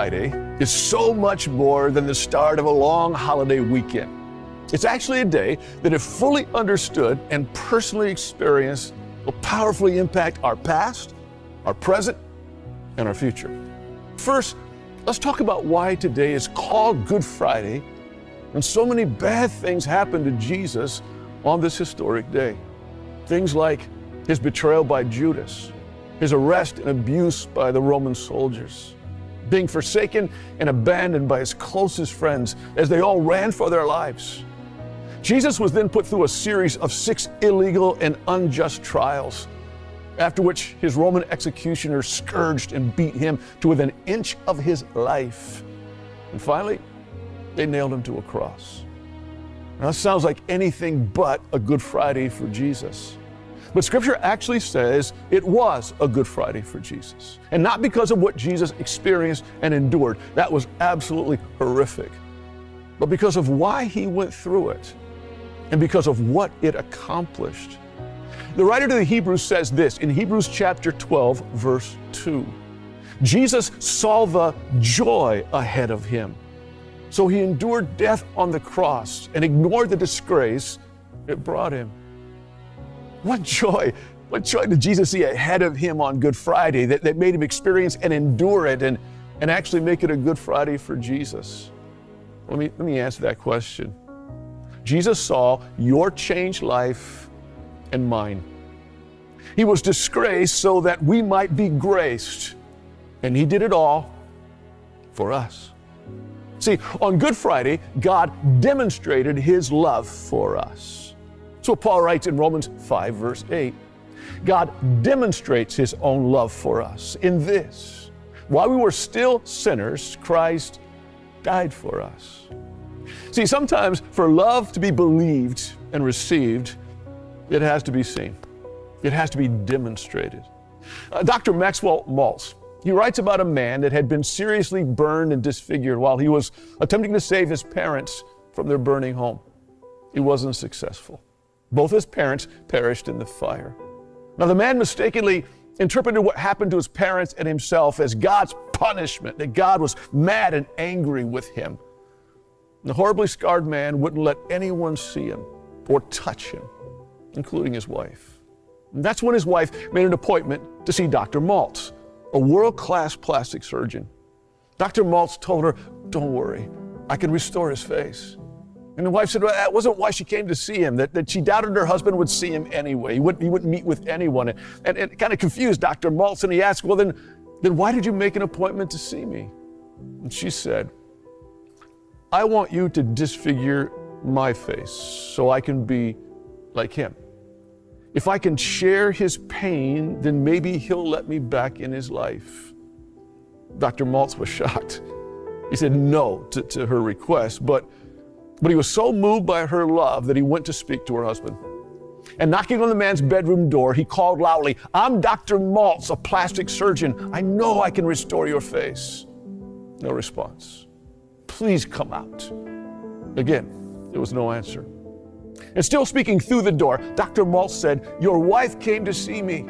Friday is so much more than the start of a long holiday weekend. It's actually a day that, if fully understood and personally experienced, will powerfully impact our past, our present, and our future. First, let's talk about why today is called Good Friday and so many bad things happened to Jesus on this historic day. Things like his betrayal by Judas, his arrest and abuse by the Roman soldiers, being forsaken and abandoned by his closest friends as they all ran for their lives. Jesus was then put through a series of six illegal and unjust trials, after which his Roman executioners scourged and beat him to within an inch of his life. And finally, they nailed him to a cross. Now, that sounds like anything but a Good Friday for Jesus. But Scripture actually says it was a Good Friday for Jesus. And not because of what Jesus experienced and endured, that was absolutely horrific, but because of why he went through it and because of what it accomplished. The writer to the Hebrews says this in Hebrews chapter 12, verse 2. Jesus saw the joy ahead of him. So he endured death on the cross and ignored the disgrace it brought him. What joy, what joy did Jesus see ahead of him on Good Friday that, that made him experience and endure it and, and actually make it a Good Friday for Jesus? Let me, let me answer that question. Jesus saw your changed life and mine. He was disgraced so that we might be graced. And He did it all for us. See, on Good Friday, God demonstrated His love for us. What Paul writes in Romans 5, verse 8. God demonstrates His own love for us in this. While we were still sinners, Christ died for us. See, sometimes for love to be believed and received, it has to be seen. It has to be demonstrated. Uh, Dr. Maxwell Maltz, he writes about a man that had been seriously burned and disfigured while he was attempting to save his parents from their burning home. He wasn't successful. Both his parents perished in the fire. Now, the man mistakenly interpreted what happened to his parents and himself as God's punishment, that God was mad and angry with him. The horribly scarred man wouldn't let anyone see him or touch him, including his wife. And that's when his wife made an appointment to see Dr. Maltz, a world class plastic surgeon. Dr. Maltz told her, Don't worry, I can restore his face. And the wife said, well, that wasn't why she came to see him, that, that she doubted her husband would see him anyway. He wouldn't, he wouldn't meet with anyone. And, and it kind of confused Dr. Maltz, and he asked, Well, then, then why did you make an appointment to see me? And she said, I want you to disfigure my face so I can be like him. If I can share his pain, then maybe he'll let me back in his life. Dr. Maltz was shocked. He said no to, to her request, but, but he was so moved by her love that he went to speak to her husband. And knocking on the man's bedroom door, he called loudly, I'm Dr. Maltz, a plastic surgeon. I know I can restore your face. No response. Please come out. Again, there was no answer. And still speaking through the door, Dr. Maltz said, Your wife came to see me.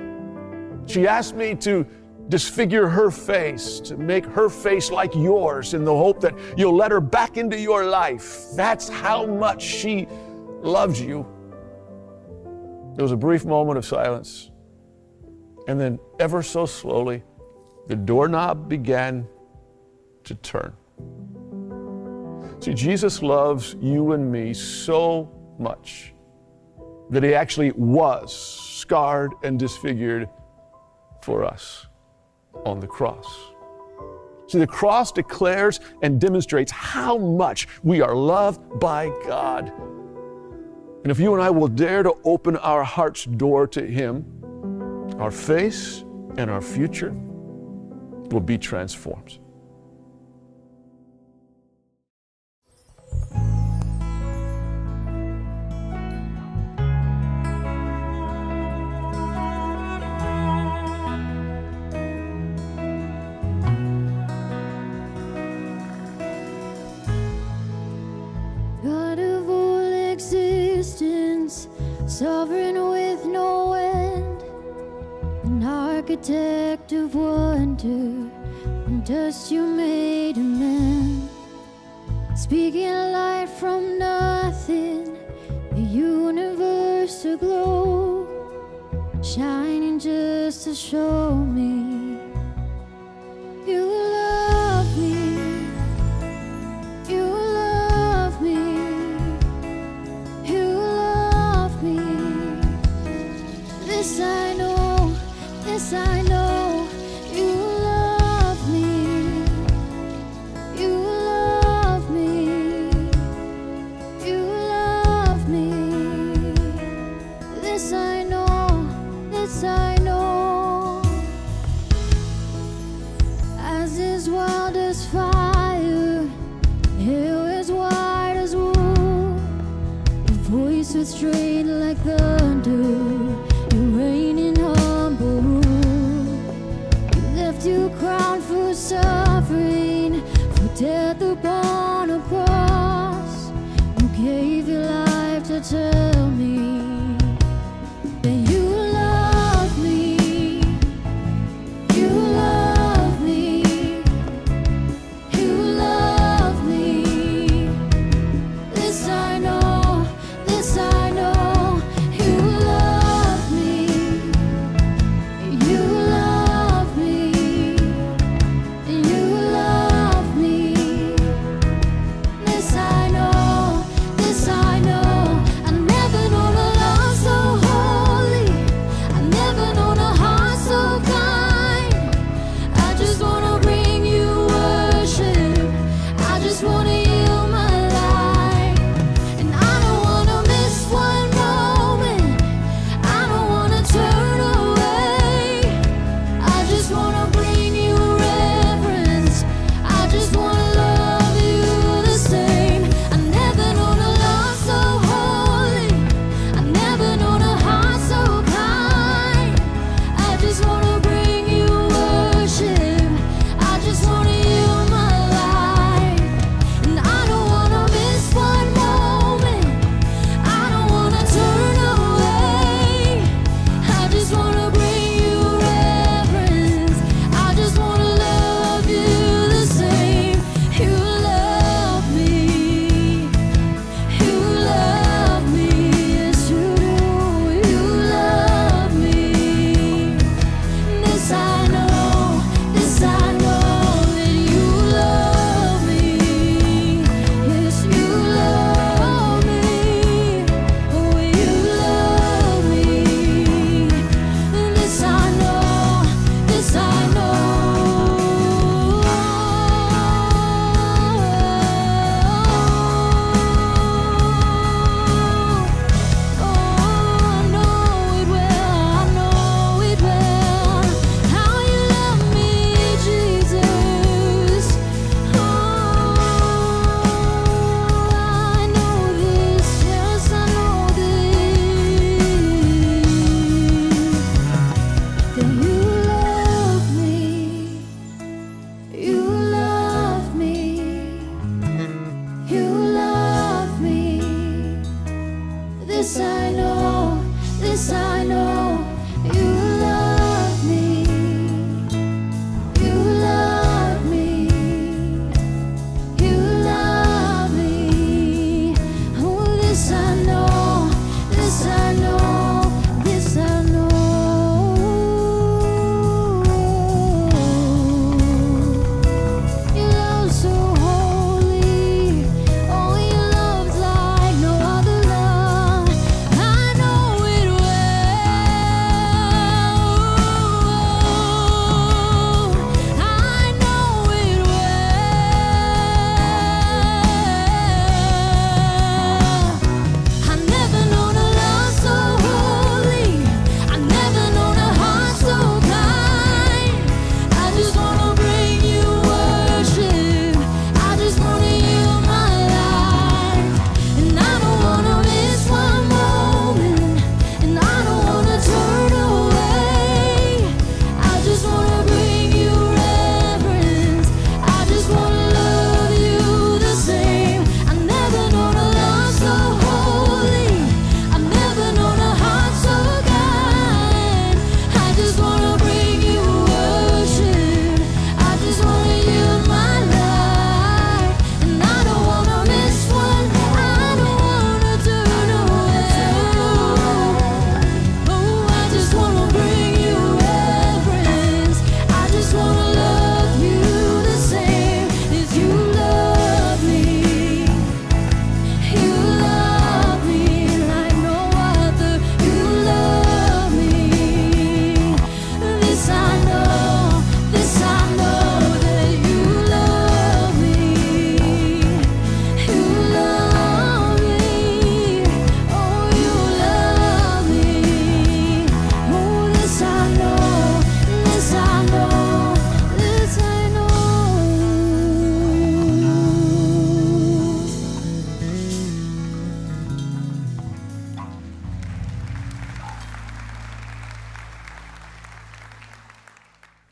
She asked me to disfigure her face, to make her face like yours in the hope that you'll let her back into your life. That's how much she loves you. There was a brief moment of silence. And then, ever so slowly, the doorknob began to turn. See, Jesus loves you and me so much that he actually was scarred and disfigured for us on the cross. See, the cross declares and demonstrates how much we are loved by God. And if you and I will dare to open our heart's door to Him, our face and our future will be transformed. Sovereign with no end, an architect of wonder, from dust you made a man, speaking light from nothing, the universe aglow, shining just to show me you love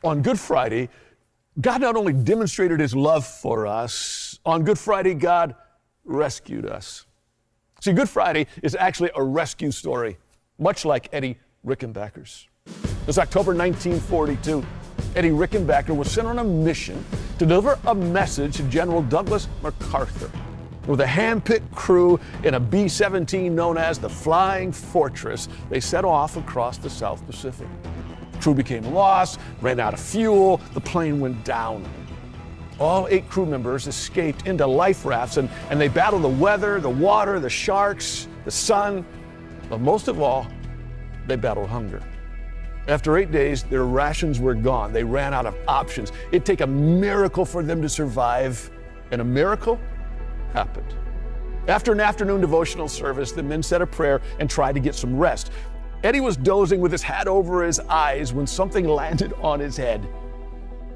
On Good Friday, God not only demonstrated his love for us, on Good Friday, God rescued us. See, Good Friday is actually a rescue story, much like Eddie Rickenbacker's. It was October 1942. Eddie Rickenbacker was sent on a mission to deliver a message to General Douglas MacArthur. With a hand-picked crew in a B-17 known as the Flying Fortress, they set off across the South Pacific. Crew became lost, ran out of fuel, the plane went down. All eight crew members escaped into life rafts and, and they battled the weather, the water, the sharks, the sun, but most of all, they battled hunger. After eight days, their rations were gone. They ran out of options. It'd take a miracle for them to survive, and a miracle happened. After an afternoon devotional service, the men said a prayer and tried to get some rest. Eddie was dozing with his hat over his eyes when something landed on his head.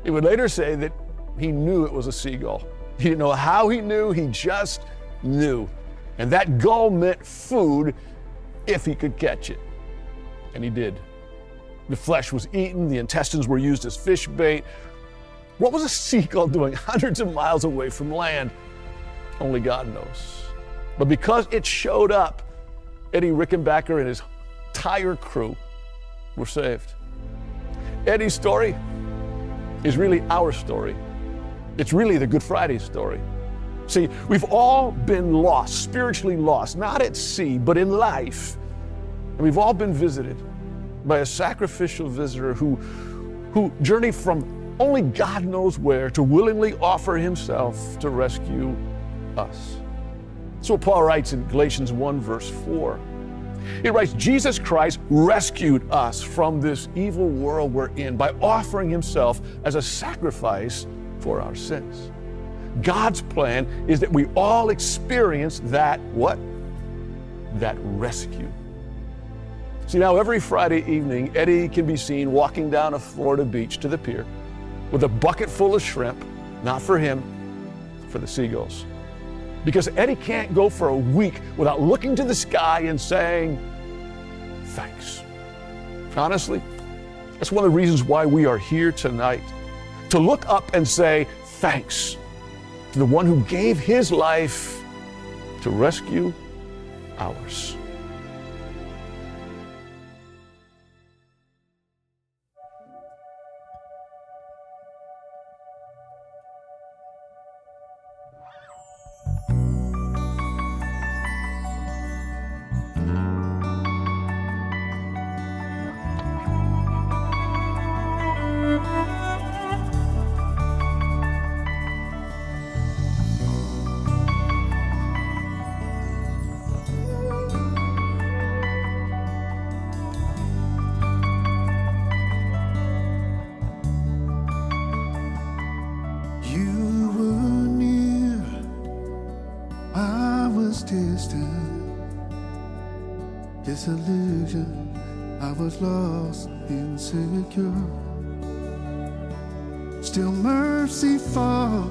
He would later say that he knew it was a seagull. He didn't know how he knew, he just knew. And that gull meant food if he could catch it. And he did. The flesh was eaten, the intestines were used as fish bait. What was a seagull doing hundreds of miles away from land? Only God knows. But because it showed up, Eddie Rickenbacker and his entire crew were saved. Eddie's story is really our story. It's really the Good Friday story. See, we've all been lost, spiritually lost, not at sea, but in life. And we've all been visited by a sacrificial visitor who, who journeyed from only God knows where to willingly offer himself to rescue us. That's what Paul writes in Galatians 1, verse 4. He writes, Jesus Christ rescued us from this evil world we're in by offering himself as a sacrifice for our sins. God's plan is that we all experience that what? That rescue. See, now every Friday evening, Eddie can be seen walking down a Florida beach to the pier with a bucket full of shrimp, not for him, for the seagulls. Because Eddie can't go for a week without looking to the sky and saying, thanks. Honestly, that's one of the reasons why we are here tonight. To look up and say, thanks to the one who gave his life to rescue ours. Disillusioned, I was lost, insecure. Still mercy fall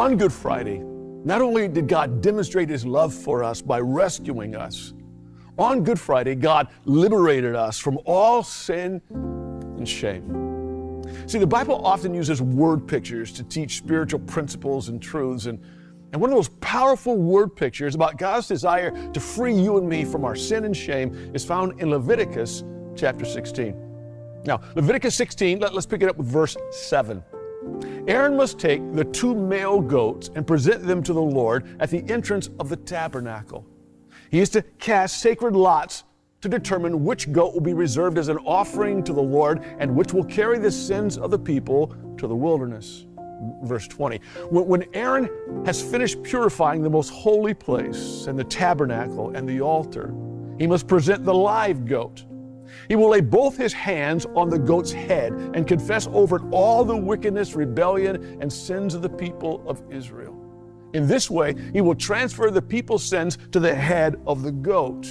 On Good Friday, not only did God demonstrate his love for us by rescuing us, on Good Friday, God liberated us from all sin and shame. See, the Bible often uses word pictures to teach spiritual principles and truths. And, and one of those powerful word pictures about God's desire to free you and me from our sin and shame is found in Leviticus chapter 16. Now, Leviticus 16, let, us pick it up with verse 7. Aaron must take the two male goats and present them to the Lord at the entrance of the tabernacle. He is to cast sacred lots to determine which goat will be reserved as an offering to the Lord and which will carry the sins of the people to the wilderness. Verse 20. When Aaron has finished purifying the most holy place and the tabernacle and the altar, he must present the live goat. He will lay both his hands on the goat's head and confess over it all the wickedness, rebellion, and sins of the people of Israel. In this way, he will transfer the people's sins to the head of the goat.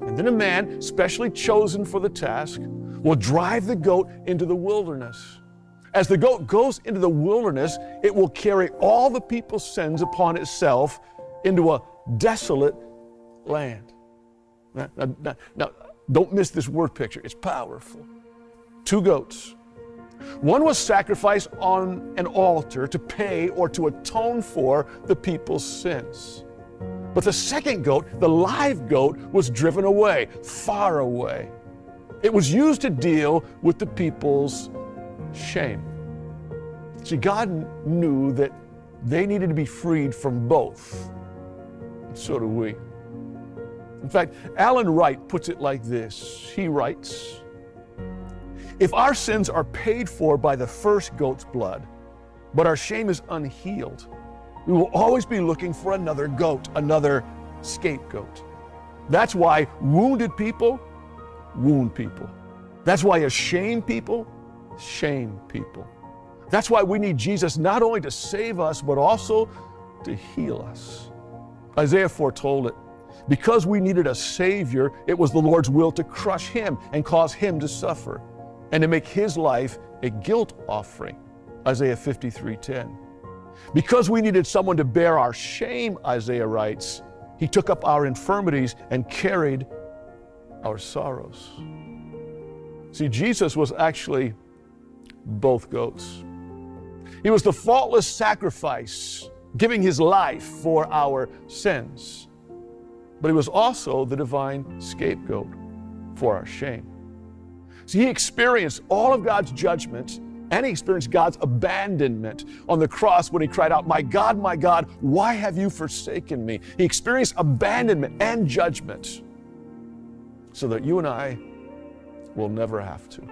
And then a man, specially chosen for the task, will drive the goat into the wilderness. As the goat goes into the wilderness, it will carry all the people's sins upon itself into a desolate land. Now, now- now- don't miss this word picture, it's powerful. Two goats. One was sacrificed on an altar to pay or to atone for the people's sins. But the second goat, the live goat, was driven away, far away. It was used to deal with the people's shame. See, God knew that they needed to be freed from both. And so do we. In fact, Alan Wright puts it like this He writes, If our sins are paid for by the first goat's blood, but our shame is unhealed, we will always be looking for another goat, another scapegoat. That's why wounded people wound people. That's why ashamed people shame people. That's why we need Jesus not only to save us, but also to heal us. Isaiah foretold it. Because we needed a Savior, it was the Lord's will to crush him and cause him to suffer and to make his life a guilt offering. Isaiah 53:10. Because we needed someone to bear our shame, Isaiah writes, he took up our infirmities and carried our sorrows. See, Jesus was actually both goats. He was the faultless sacrifice, giving his life for our sins but he was also the divine scapegoat for our shame. So he experienced all of God's judgment and he experienced God's abandonment on the cross when he cried out, My God, my God, why have you forsaken me? He experienced abandonment and judgment so that you and I will never have to.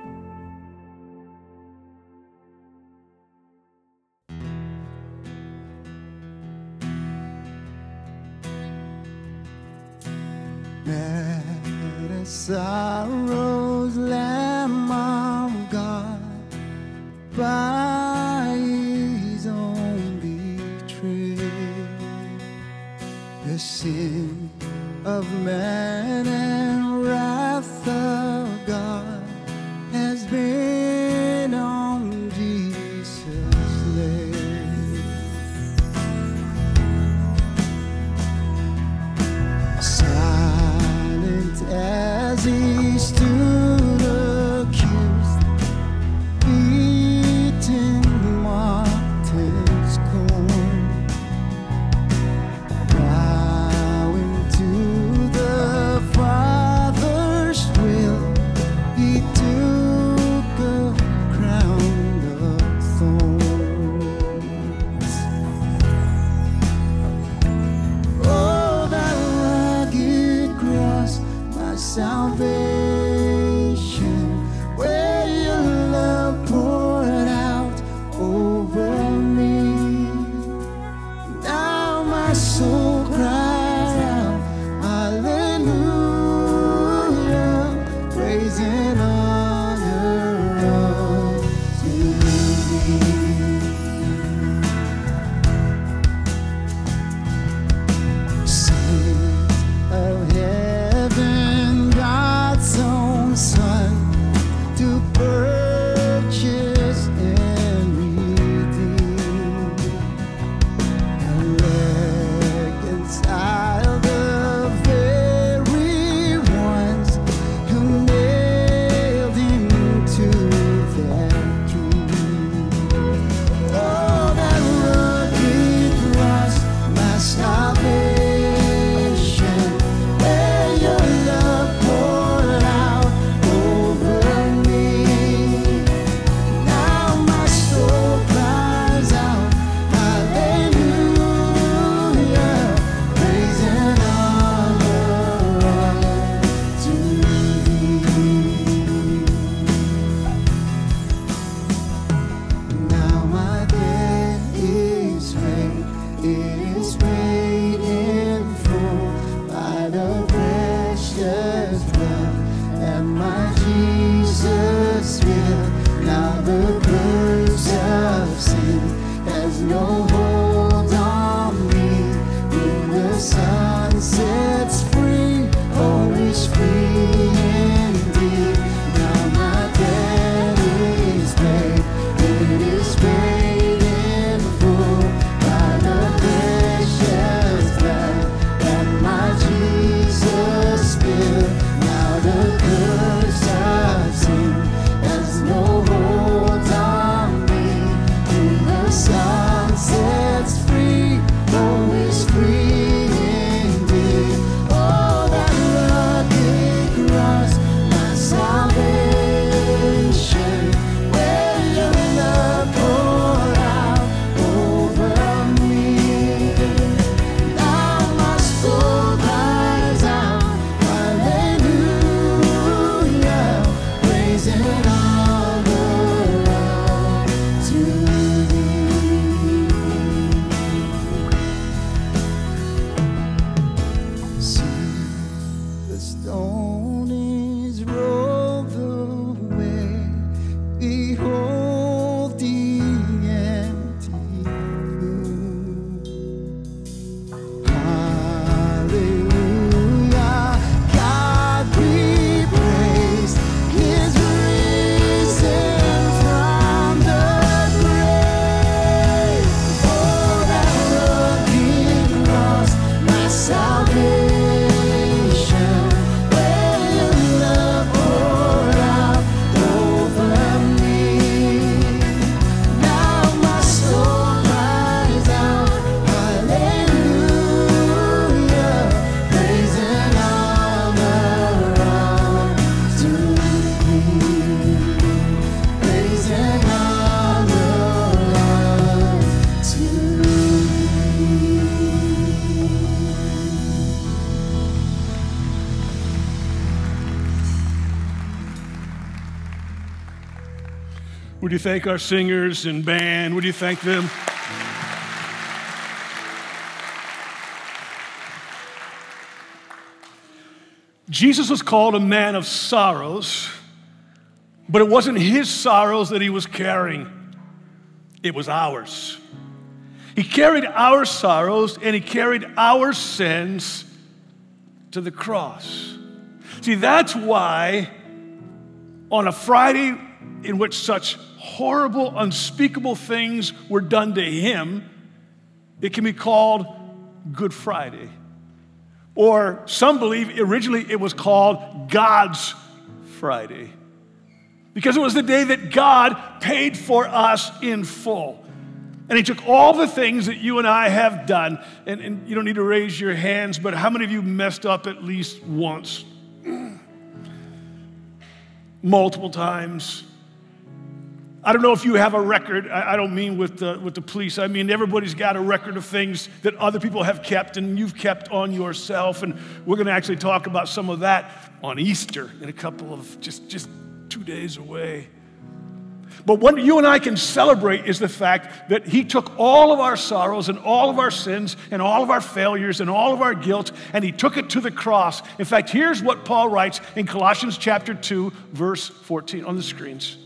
Thank our singers and band? Would you thank them? Jesus was called a man of sorrows, but it wasn't his sorrows that he was carrying, it was ours. He carried our sorrows and he carried our sins to the cross. See, that's why on a Friday in which such horrible, unspeakable things were done to him, it can be called Good Friday. Or some believe originally it was called God's Friday because it was the day that God paid for us in full. And He took all the things that you and I have done, and, and you don't need to raise your hands, but how many of you messed up at least once? Multiple times. I don't know if you have a record. I, don't mean with the, with the police. I mean, everybody's got a record of things that other people have kept and you've kept on yourself. And we're going to actually talk about some of that on Easter in a couple of just, just two days away. But what you and I can celebrate is the fact that He took all of our sorrows and all of our sins and all of our failures and all of our guilt and He took it to the cross. In fact, here's what Paul writes in Colossians chapter 2, verse 14 on the screens.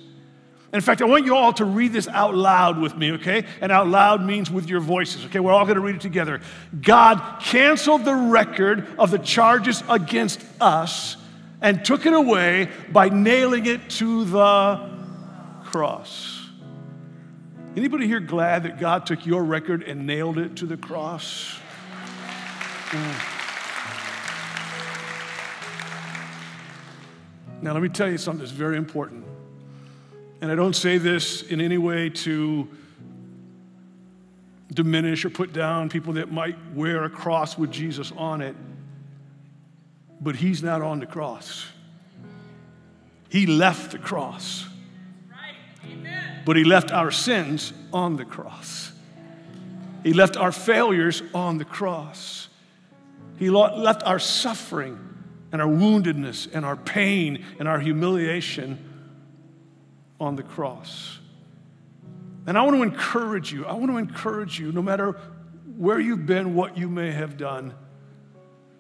In fact, I want you all to read this out loud with me, okay? And out loud means with your voices, okay? We're all going to read it together. God canceled the record of the charges against us and took it away by nailing it to the cross. Anybody here glad that God took your record and nailed it to the cross? Mm. Now, let me tell you something that's very important. And I don't say this in any way to diminish or put down people that might wear a cross with Jesus on it, but he's not on the cross. He left the cross. But he left our sins on the cross. He left our failures on the cross. He left our suffering and our woundedness and our pain and our humiliation on the cross. And I want to encourage you, I want to encourage you, no matter where you've been, what you may have done,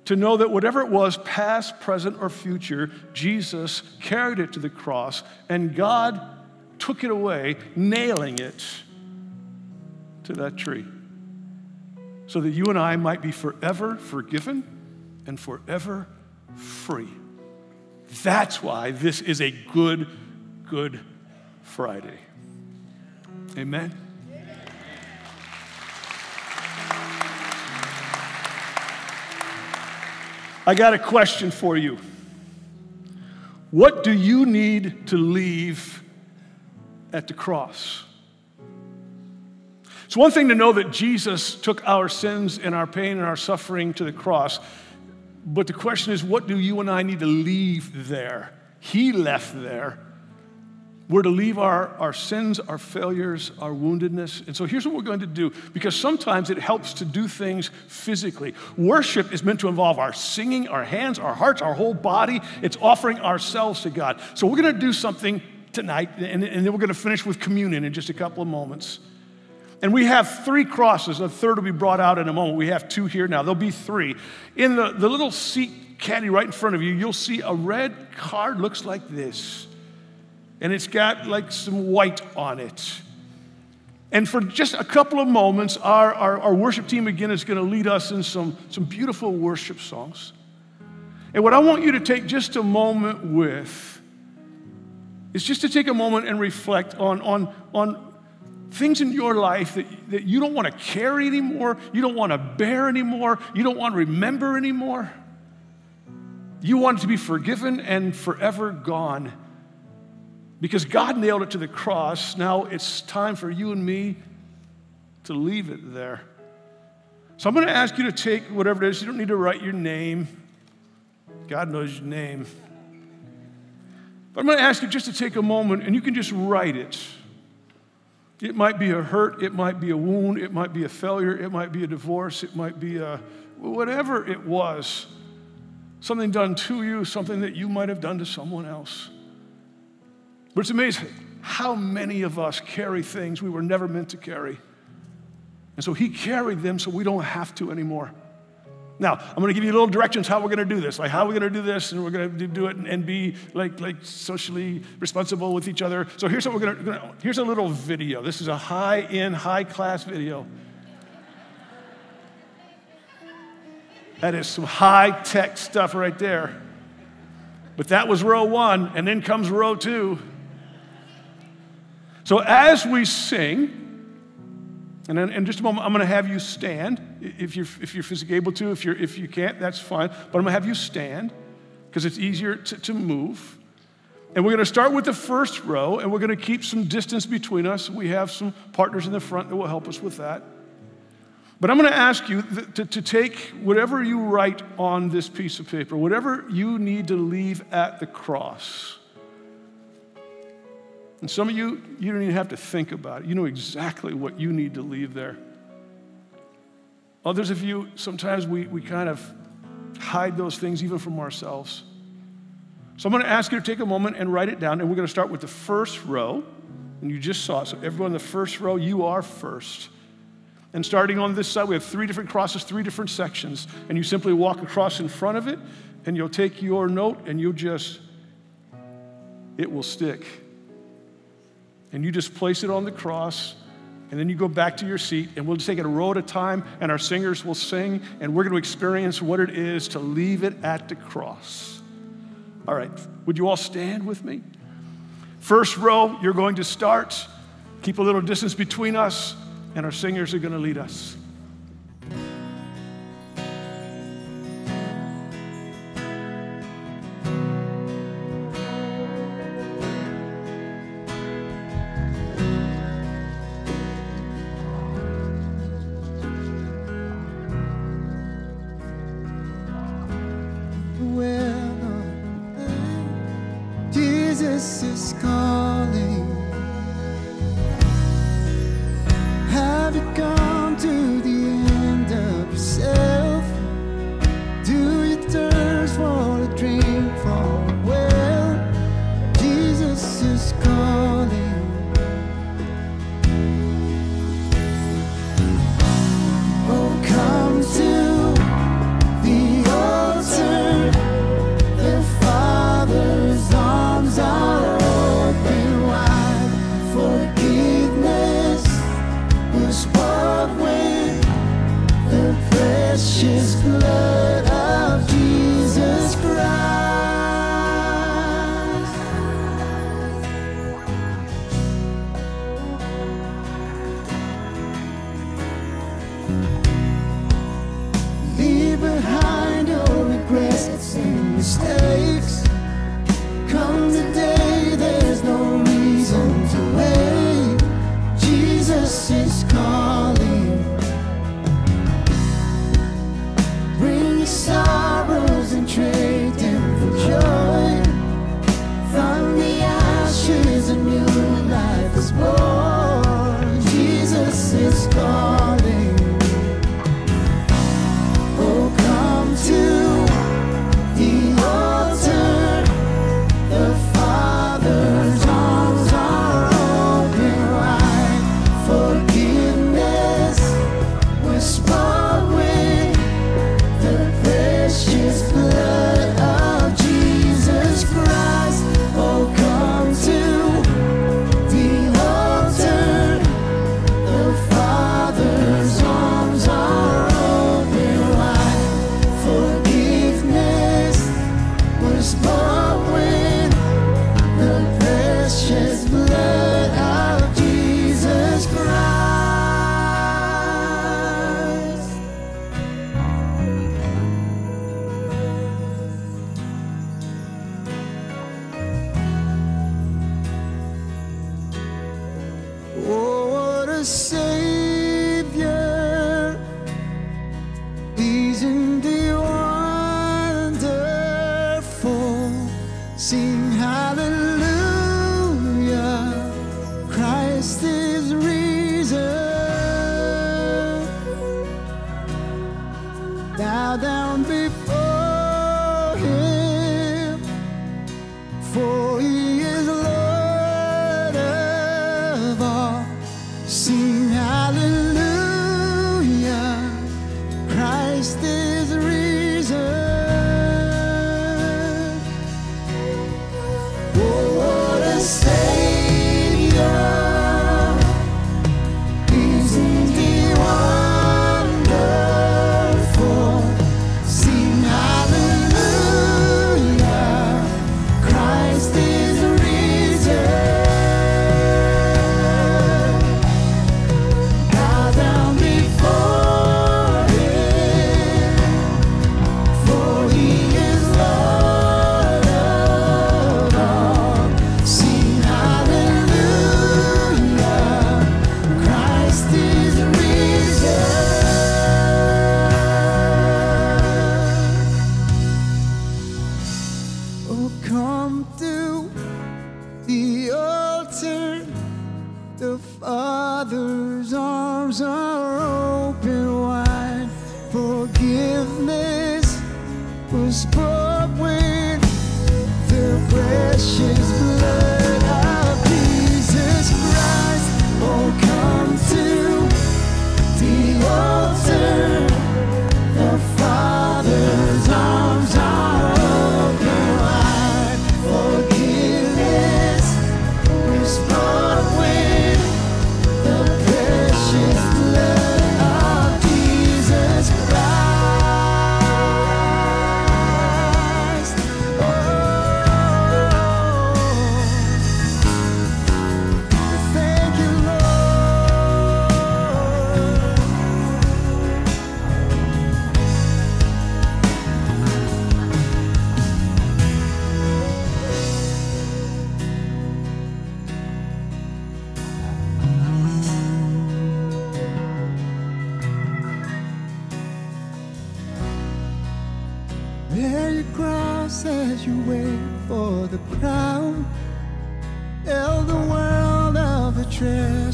to know that whatever it was, past, present, or future, Jesus carried it to the cross, and God took it away, nailing it to that tree, so that you and I might be forever forgiven and forever free. That's why this is a good, good Friday. Amen. I got a question for you. What do you need to leave at the cross? It's one thing to know that Jesus took our sins and our pain and our suffering to the cross, but the question is, what do you and I need to leave there? He left there we're to leave our, our sins, our failures, our woundedness. And so here's what we're going to do because sometimes it helps to do things physically. Worship is meant to involve our singing, our hands, our hearts, our whole body. It's offering ourselves to God. So we're going to do something tonight, and, and then we're going to finish with communion in just a couple of moments. And we have three crosses. A third will be brought out in a moment. We have two here now. There'll be three. In the, the little seat caddy right in front of you, you'll see a red card, looks like this and it's got like some white on it. And for just a couple of moments, our, our, our worship team again is going to lead us in some, some beautiful worship songs. And what I want you to take just a moment with is just to take a moment and reflect on, on, on things in your life that, that you don't want to carry anymore, you don't want to bear anymore, you don't want to remember anymore. You want to be forgiven and forever gone. Because God nailed it to the cross, now it's time for you and me to leave it there. So I'm going to ask you to take whatever it is. You don't need to write your name, God knows your name. But I'm going to ask you just to take a moment and you can just write it. It might be a hurt, it might be a wound, it might be a failure, it might be a divorce, it might be a whatever it was. Something done to you, something that you might have done to someone else. But it's amazing how many of us carry things we were never meant to carry? And so he carried them so we don't have to anymore. Now, I'm going to give you little directions how we're going to do this. Like, how we're going to do this, and we're going to do it and, and be like, like socially responsible with each other. So, here's what we're going to here's a little video. This is a high end, high class video. That is some high tech stuff right there. But that was row one, and then comes row two. So, as we sing, and in, just a moment, I'm going to have you stand if you're, if you're physically able to. If, you're, if you can't, that's fine. But I'm going to have you stand because it's easier to, to move. And we're going to start with the first row, and we're going to keep some distance between us. We have some partners in the front that will help us with that. But I'm going to ask you to, to take whatever you write on this piece of paper, whatever you need to leave at the cross. And some of you, you don't even have to think about it. You know exactly what you need to leave there. Others of you, sometimes we, we kind of hide those things even from ourselves. So I'm going to ask you to take a moment and write it down, and we're going to start with the first row. And you just saw it. So, everyone in the first row, you are first. And starting on this side, we have three different crosses, three different sections. And you simply walk across in front of it, and you'll take your note, and you'll just, it will stick and you just place it on the cross, and then you go back to your seat, and we'll just take it a row at a time, and our singers will sing, and we're going to experience what it is to leave it at the cross. All right, would you all stand with me? First row, you're going to start. Keep a little distance between us, and our singers are going to lead us.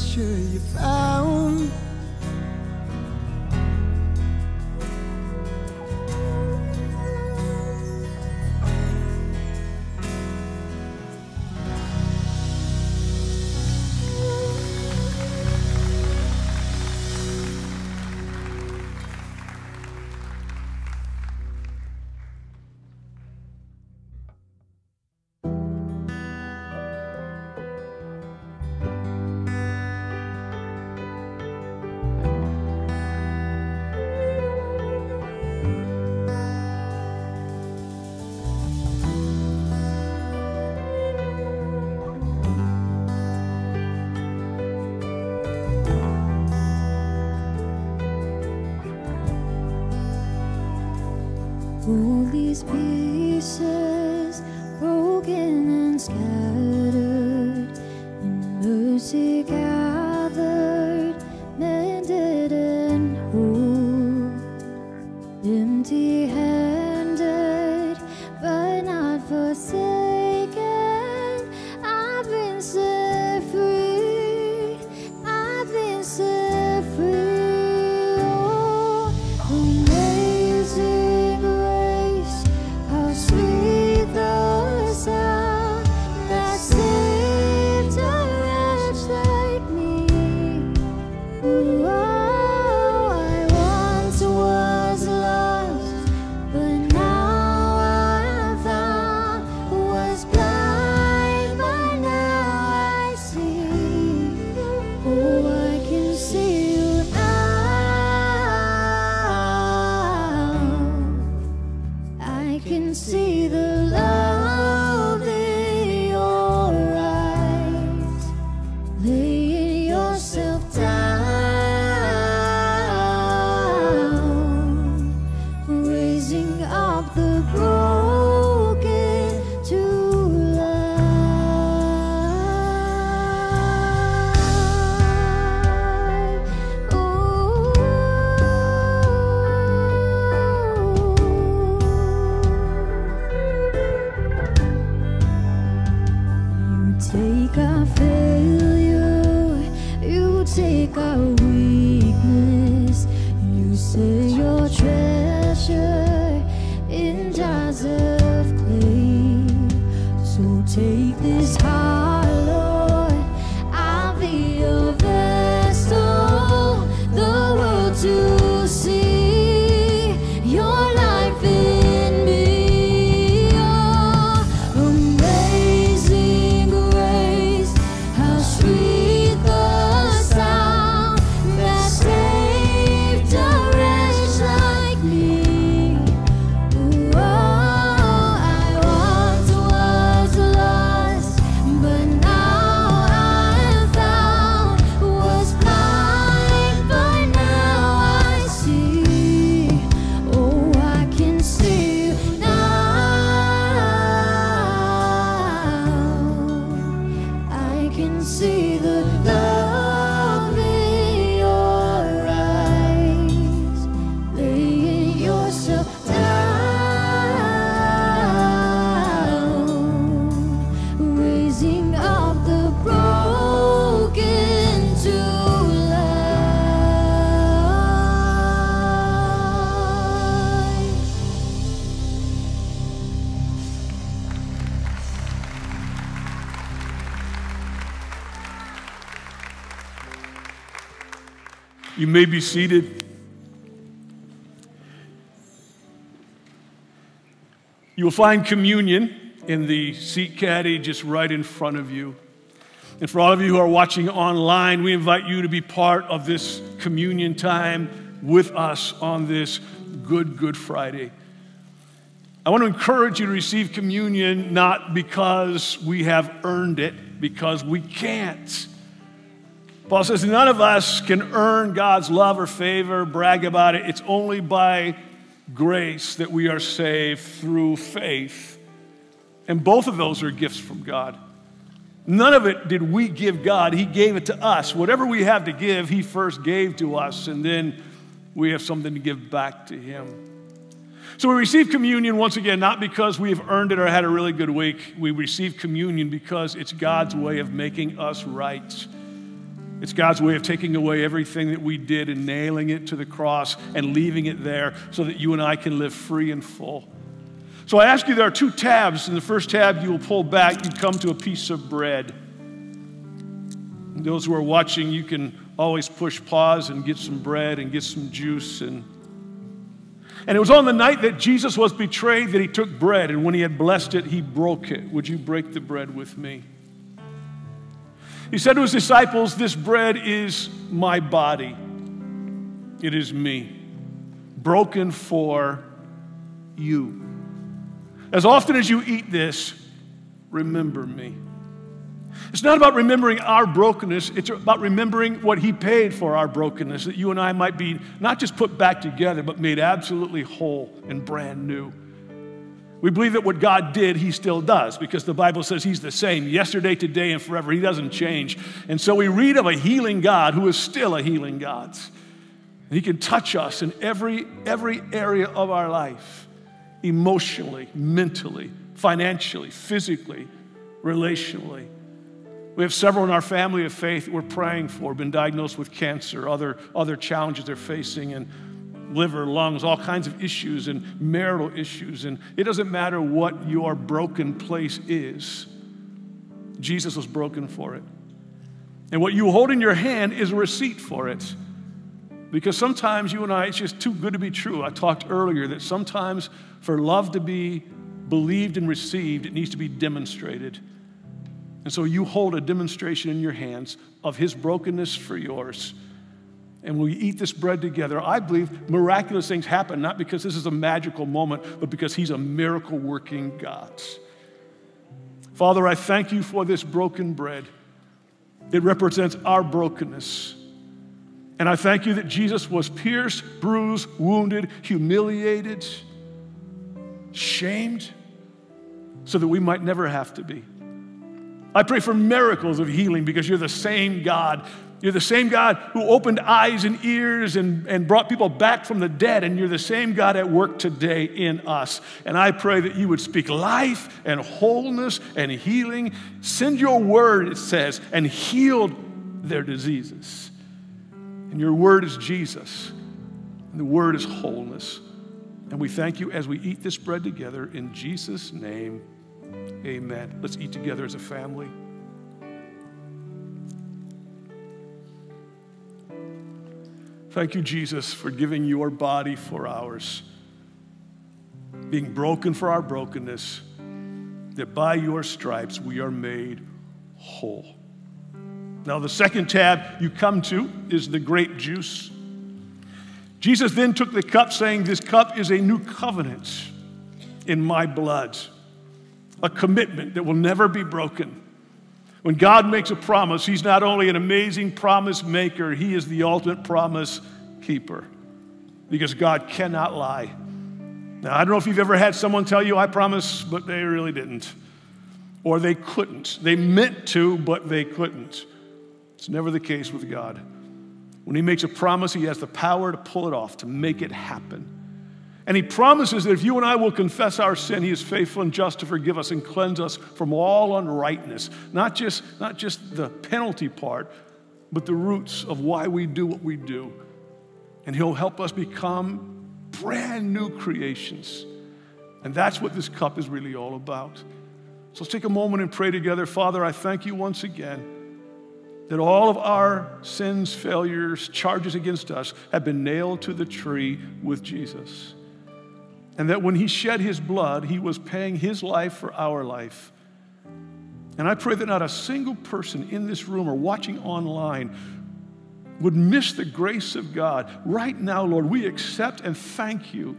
Treasure you found. You may be seated. You will find communion in the seat caddy just right in front of you. And for all of you who are watching online, we invite you to be part of this communion time with us on this Good, Good Friday. I want to encourage you to receive communion not because we have earned it, because we can't. Paul says none of us can earn God's love or favor, brag about it. It's only by grace that we are saved through faith. And both of those are gifts from God. None of it did we give God, He gave it to us. Whatever we have to give, He first gave to us, and then we have something to give back to Him. So we receive communion once again, not because we have earned it or had a really good week. We receive communion because it's God's way of making us right. It's God's way of taking away everything that we did and nailing it to the cross and leaving it there so that you and I can live free and full. So I ask you, there are two tabs. In the first tab, you will pull back, you come to a piece of bread. And those who are watching, you can always push pause and get some bread and get some juice. And, and it was on the night that Jesus was betrayed that he took bread, and when he had blessed it, he broke it. Would you break the bread with me? He said to his disciples, This bread is my body. It is me, broken for you. As often as you eat this, remember me. It's not about remembering our brokenness, it's about remembering what He paid for our brokenness, that you and I might be not just put back together, but made absolutely whole and brand new. We believe that what God did, He still does, because the Bible says He's the same yesterday, today, and forever. He doesn't change. And so we read of a healing God who is still a healing God. He can touch us in every, every area of our life emotionally, mentally, financially, physically, relationally. We have several in our family of faith we're praying for, been diagnosed with cancer, other, other challenges they're facing, and liver, lungs, all kinds of issues and marital issues. And it doesn't matter what your broken place is, Jesus was broken for it. And what you hold in your hand is a receipt for it. Because sometimes you and I, it's just too good to be true. I talked earlier that sometimes for love to be believed and received, it needs to be demonstrated. And so you hold a demonstration in your hands of his brokenness for yours. And when we eat this bread together, I believe miraculous things happen, not because this is a magical moment, but because He's a miracle working God. Father, I thank you for this broken bread. It represents our brokenness. And I thank you that Jesus was pierced, bruised, wounded, humiliated, shamed, so that we might never have to be. I pray for miracles of healing because you're the same God you're the same God who opened eyes and ears and, and brought people back from the dead, and you're the same God at work today in us. And I pray that you would speak life and wholeness and healing. Send your word, it says, and healed their diseases. And your word is Jesus, and the word is wholeness. And we thank you as we eat this bread together in Jesus' name. Amen. Let's eat together as a family. Thank you, Jesus, for giving your body for ours, being broken for our brokenness, that by your stripes we are made whole. Now, the second tab you come to is the grape juice. Jesus then took the cup, saying, This cup is a new covenant in my blood, a commitment that will never be broken. When God makes a promise, He's not only an amazing promise maker, He is the ultimate promise keeper because God cannot lie. Now, I don't know if you've ever had someone tell you, I promise, but they really didn't. Or they couldn't. They meant to, but they couldn't. It's never the case with God. When He makes a promise, He has the power to pull it off, to make it happen. And he promises that if you and I will confess our sin, he is faithful and just to forgive us and cleanse us from all unrightness. Not just, not just the penalty part, but the roots of why we do what we do. And he'll help us become brand new creations. And that's what this cup is really all about. So let's take a moment and pray together. Father, I thank you once again that all of our sins, failures, charges against us have been nailed to the tree with Jesus. And that when he shed his blood, he was paying his life for our life. And I pray that not a single person in this room or watching online would miss the grace of God. Right now, Lord, we accept and thank you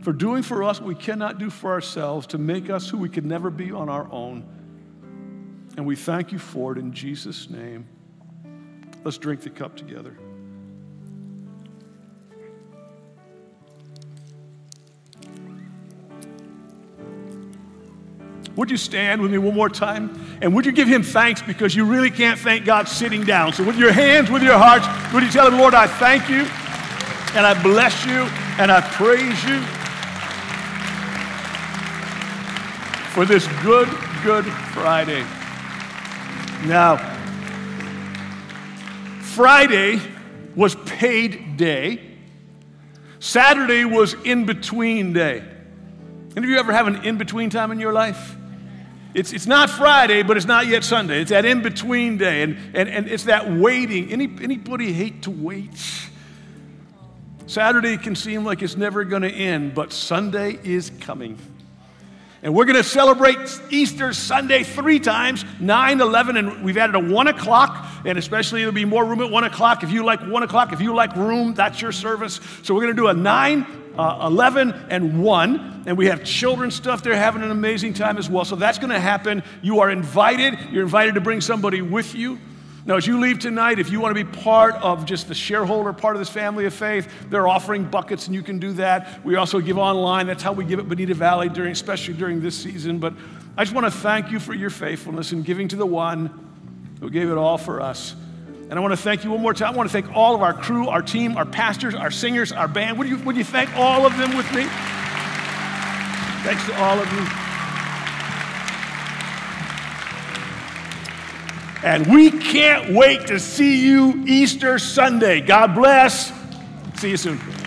for doing for us what we cannot do for ourselves to make us who we could never be on our own. And we thank you for it in Jesus' name. Let's drink the cup together. Would you stand with me one more time? And would you give him thanks because you really can't thank God sitting down? So, with your hands, with your hearts, would you tell him, Lord, I thank you and I bless you and I praise you for this good, good Friday. Now, Friday was paid day. Saturday was in between day. Any of you ever have an in between time in your life? It's, it's not Friday, but it's not yet Sunday. It's that in between day, and, and, and it's that waiting. Any, anybody hate to wait? Saturday can seem like it's never going to end, but Sunday is coming. And we're going to celebrate Easter Sunday three times 9, 11, and we've added a 1 o'clock, and especially there'll be more room at 1 o'clock. If you like 1 o'clock, if you like room, that's your service. So we're going to do a 9, uh, 11, and 1. And we have children stuff. They're having an amazing time as well. So that's going to happen. You are invited. You're invited to bring somebody with you. Now, as you leave tonight, if you want to be part of just the shareholder part of this family of faith, they're offering buckets and you can do that. We also give online. That's how we give at Bonita Valley, during, especially during this season. But I just want to thank you for your faithfulness in giving to the one who gave it all for us. And I want to thank you one more time. I want to thank all of our crew, our team, our pastors, our singers, our band. Would you, would you thank all of them with me? Thanks to all of you. And we can't wait to see you Easter Sunday. God bless. See you soon.